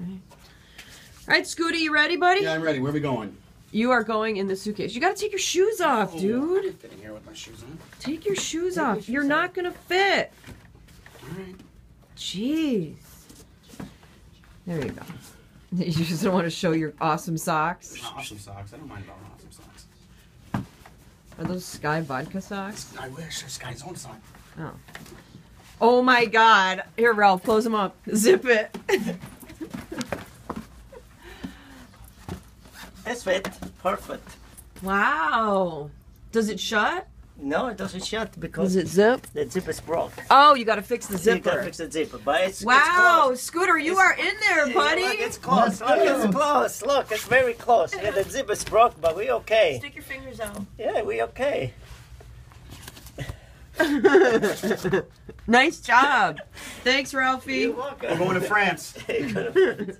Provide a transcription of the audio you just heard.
All right, Scooty, you ready, buddy? Yeah, I'm ready. Where are we going? You are going in the suitcase. You got to take your shoes oh, off, Oh, dude. fit in here with my shoes on. Take your shoes Take your off. You're shoes not gonna fit. All right. Jeez. There you go. You just don't want to show your awesome socks. Awesome socks. I don't mind about awesome socks. Are those Sky vodka socks? I wish this guy's own sock. Oh. Oh my God! Here, Ralph, close them up. Zip it. It's fit. Perfect. wow. Does it shut? No, it doesn't shut because Does it zip? the zip is broke. Oh, you got to fix the zipper. You gotta fix the zipper, but it's Wow, It's Scooter, you It's- are in there, close. buddy. Look, it's close. Look, it's close. Look, it's very close. Yeah, the zip is broke, but we okay. Stick your fingers out. Yeah, we okay. nice job. Thanks, Ralphie. You're welcome. We're going to France. You're gonna-